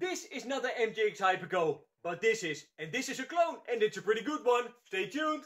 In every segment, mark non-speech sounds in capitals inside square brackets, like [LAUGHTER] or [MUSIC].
This is not an MJX Hypergo, but this is. And this is a clone, and it's a pretty good one. Stay tuned.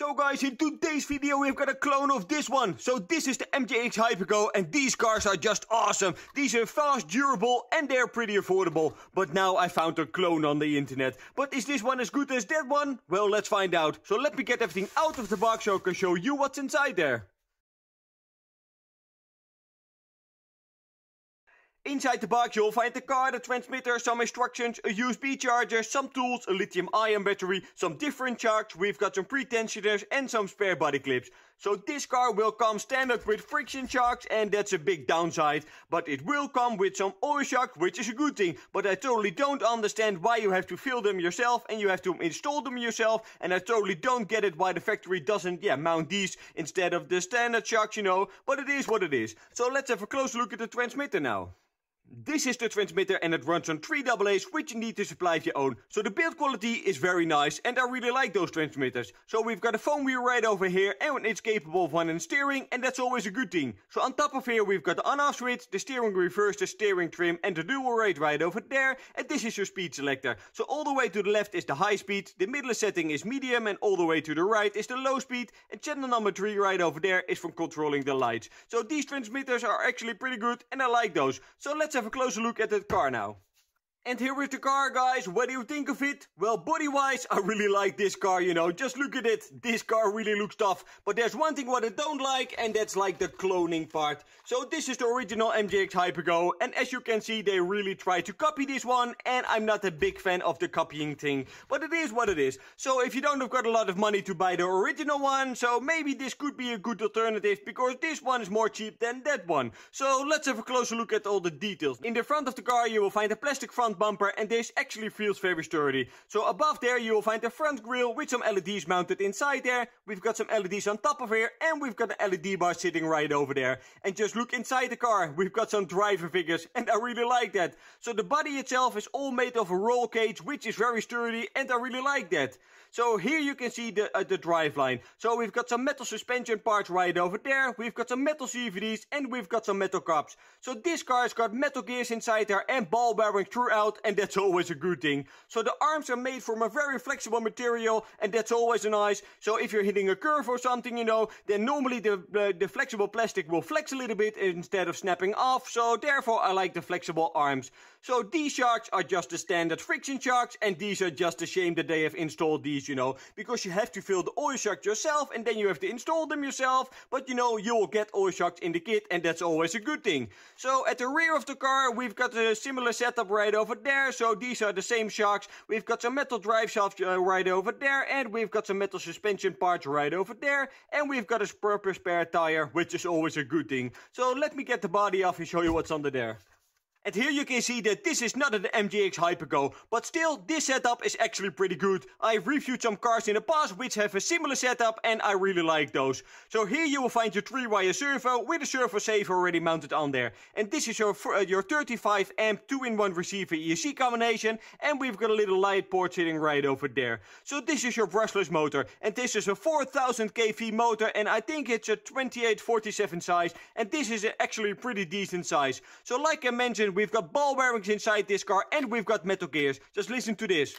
So guys, in today's video we've got a clone of this one. So this is the MJX Hypergo and these cars are just awesome. These are fast, durable and they're pretty affordable. But now I found a clone on the internet. But is this one as good as that one? Well, let's find out. So let me get everything out of the box so I can show you what's inside there. Inside the box you'll find the car, the transmitter, some instructions, a USB charger, some tools, a lithium ion battery, some different charts, we've got some pre-tensioners and some spare body clips. So this car will come standard with friction shocks and that's a big downside. But it will come with some oil shock which is a good thing. But I totally don't understand why you have to fill them yourself and you have to install them yourself. And I totally don't get it why the factory doesn't yeah mount these instead of the standard shocks you know. But it is what it is. So let's have a close look at the transmitter now. This is the transmitter and it runs on 3 AA's which you need to supply your own. So the build quality is very nice and I really like those transmitters. So we've got a phone wheel right over here and it's capable of running steering and that's always a good thing. So on top of here we've got the on-off switch, the steering reverse, the steering trim and the dual rate right over there. And this is your speed selector. So all the way to the left is the high speed, the middle setting is medium and all the way to the right is the low speed. And channel number 3 right over there is for controlling the lights. So these transmitters are actually pretty good and I like those. So let's have a closer look at that car now. And here is the car, guys. What do you think of it? Well, body-wise, I really like this car, you know. Just look at it. This car really looks tough. But there's one thing what I don't like, and that's like the cloning part. So this is the original MJX Hypergo. And as you can see, they really try to copy this one. And I'm not a big fan of the copying thing. But it is what it is. So if you don't have got a lot of money to buy the original one, so maybe this could be a good alternative. Because this one is more cheap than that one. So let's have a closer look at all the details. In the front of the car, you will find a plastic front front bumper and this actually feels very sturdy. So above there you will find the front grille with some LEDs mounted inside there. We've got some LEDs on top of here and we've got an LED bar sitting right over there. And just look inside the car, we've got some driver figures and I really like that. So the body itself is all made of a roll cage which is very sturdy and I really like that. So here you can see the, uh, the drive line. So we've got some metal suspension parts right over there. We've got some metal CVDs and we've got some metal cups. So this car's got metal gears inside there and ball bearings throughout and that's always a good thing. So the arms are made from a very flexible material and that's always nice. So if you're hitting a curve or something, you know, then normally the, uh, the flexible plastic will flex a little bit instead of snapping off. So therefore I like the flexible arms. So these shocks are just the standard friction shocks and these are just a shame that they have installed these, you know, because you have to fill the oil shocks yourself and then you have to install them yourself, but you know, you will get oil shocks in the kit and that's always a good thing. So at the rear of the car, we've got a similar setup right over there, so these are the same shocks. We've got some metal drive shafts uh, right over there and we've got some metal suspension parts right over there and we've got a proper spare tire, which is always a good thing. So let me get the body off and show you what's under there. And here you can see that this is not an MJX Hypergo, but still this setup is actually pretty good. I've reviewed some cars in the past which have a similar setup and I really like those. So here you will find your 3-wire servo with a servo saver already mounted on there. And this is your, uh, your 35 amp 2-in-1 receiver ESC combination and we've got a little light port sitting right over there. So this is your brushless motor and this is a 4000 kV motor and I think it's a 2847 size and this is actually pretty decent size. So like I mentioned we've got ball bearings inside this car and we've got metal gears. Just listen to this.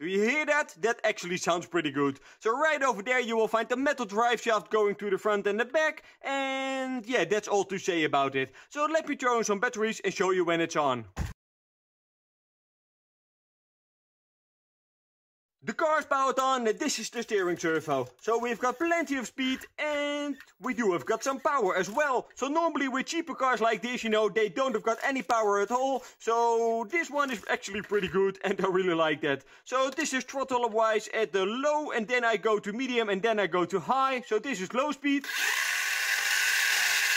Do you hear that? That actually sounds pretty good. So right over there you will find the metal drive shaft going to the front and the back. And yeah, that's all to say about it. So let me throw in some batteries and show you when it's on. The car's powered on, and this is the steering servo. So we've got plenty of speed and we do have got some power as well. So normally with cheaper cars like this, you know, they don't have got any power at all. So this one is actually pretty good [LAUGHS] and I really like that. So this is throttle wise at the low and then I go to medium and then I go to high. So this is low speed,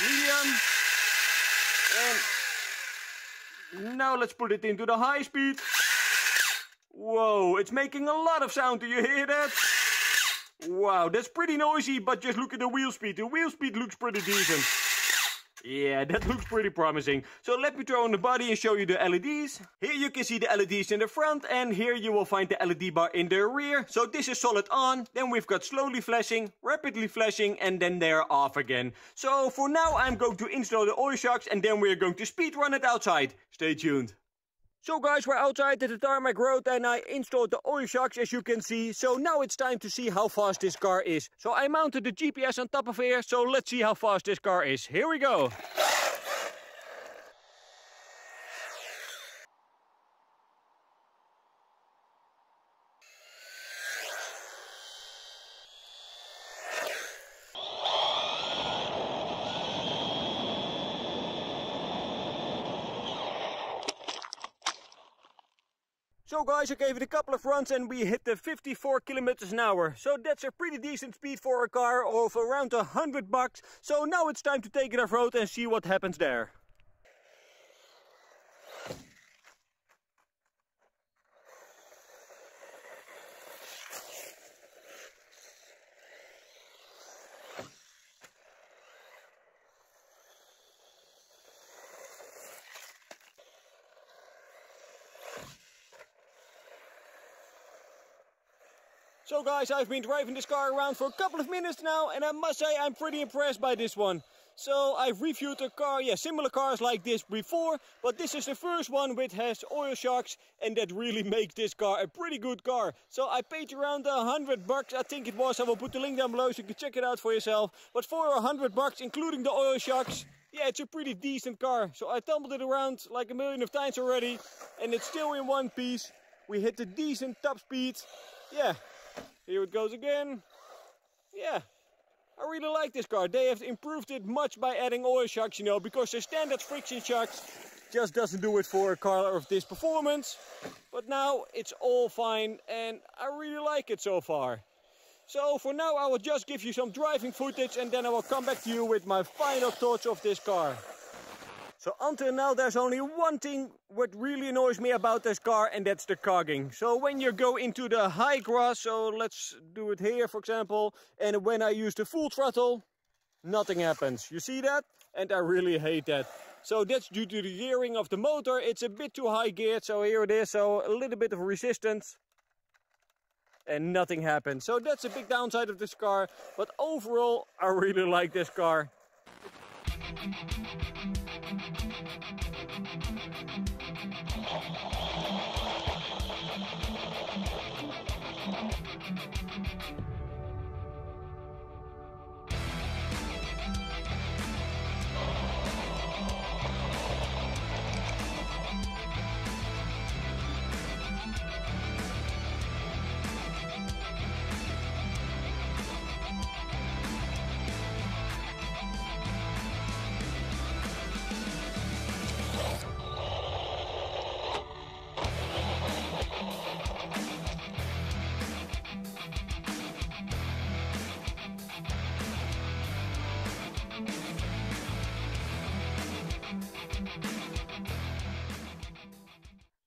medium, and now let's put it into the high speed. Whoa, it's making a lot of sound. Do you hear that? Wow, that's pretty noisy, but just look at the wheel speed. The wheel speed looks pretty decent. Yeah, that looks pretty promising. So let me throw on the body and show you the LEDs. Here you can see the LEDs in the front and here you will find the LED bar in the rear. So this is solid on, then we've got slowly flashing, rapidly flashing and then they're off again. So for now I'm going to install the oil shocks and then we're going to speed run it outside. Stay tuned. So guys, we're outside the tarmac road and I installed the oil shocks as you can see. So now it's time to see how fast this car is. So I mounted the GPS on top of here, so let's see how fast this car is. Here we go. So guys, I gave it a couple of runs and we hit the 54 kilometers an hour. So that's a pretty decent speed for a car of around 100 bucks. So now it's time to take it off road and see what happens there. So guys, I've been driving this car around for a couple of minutes now and I must say I'm pretty impressed by this one. So I've reviewed a car, yeah, similar cars like this before, but this is the first one which has oil shocks and that really makes this car a pretty good car. So I paid around a hundred bucks, I think it was. I will put the link down below so you can check it out for yourself. But for a hundred bucks, including the oil shocks, yeah, it's a pretty decent car. So I tumbled it around like a million of times already and it's still in one piece. We hit the decent top speed. Yeah, here it goes again. Yeah, I really like this car. They have improved it much by adding oil shocks, you know, because the standard friction shocks just doesn't do it for a car of this performance. But now it's all fine and I really like it so far. So for now I will just give you some driving footage and then I will come back to you with my final thoughts of this car. So until now there's only one thing what really annoys me about this car and that's the cogging. So when you go into the high grass, so let's do it here for example, and when I use the full throttle, nothing happens. You see that? And I really hate that. So that's due to the gearing of the motor. It's a bit too high geared, so here it is. So a little bit of resistance and nothing happens. So that's a big downside of this car. But overall, I really like this car.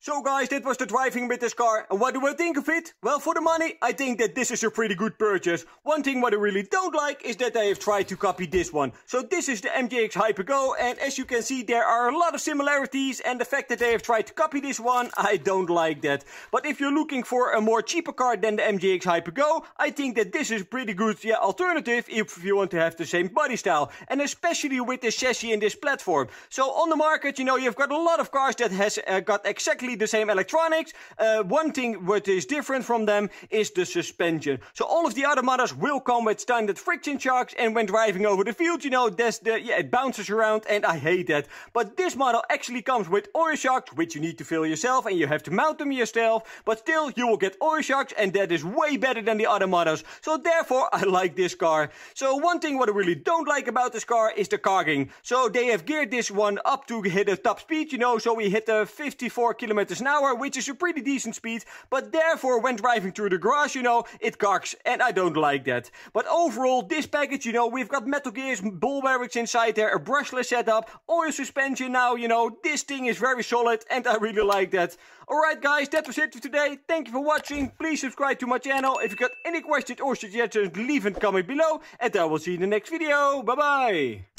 So guys, that was the driving with this car. And what do I think of it? Well, for the money, I think that this is a pretty good purchase. One thing what I really don't like is that they have tried to copy this one. So this is the MJX Hypergo. And as you can see, there are a lot of similarities. And the fact that they have tried to copy this one, [LAUGHS] I don't like that. But if you're looking for a more cheaper car than the MJX Hypergo, I think that this is a pretty good yeah, alternative if you want to have the same body style. And especially with this chassis and this platform. So on the market, you know, you've got a lot of cars that has uh, got exactly exactly the same electronics. Uh, one thing what is different from them is the suspension. So all of the other models will come with standard friction shocks and when driving over the field, you know, there's the, yeah, it bounces around and I hate that. But this model actually comes with oil shocks, which you need to fill yourself and you have to mount them yourself. But still, you will get oil shocks and that is way better than the other models. So therefore, I like this car. So one thing what I really don't like about this car is the cogging. So they have geared this one up to hit a top speed, you know, so we hit the 54 kilometers an hour, which is a pretty decent speed. But therefore, when driving through the grass, you know, it carks and I don't like that. But overall, this package, you know, we've got metal gears, ball bearings inside there, a brushless setup, oil suspension now, you know, this thing is very solid and I really like that. Alright guys, that was it for today. Thank you for watching. Please subscribe to my channel. If you got any questions or suggestions, leave a comment below. And I will see you in the next video. Bye bye.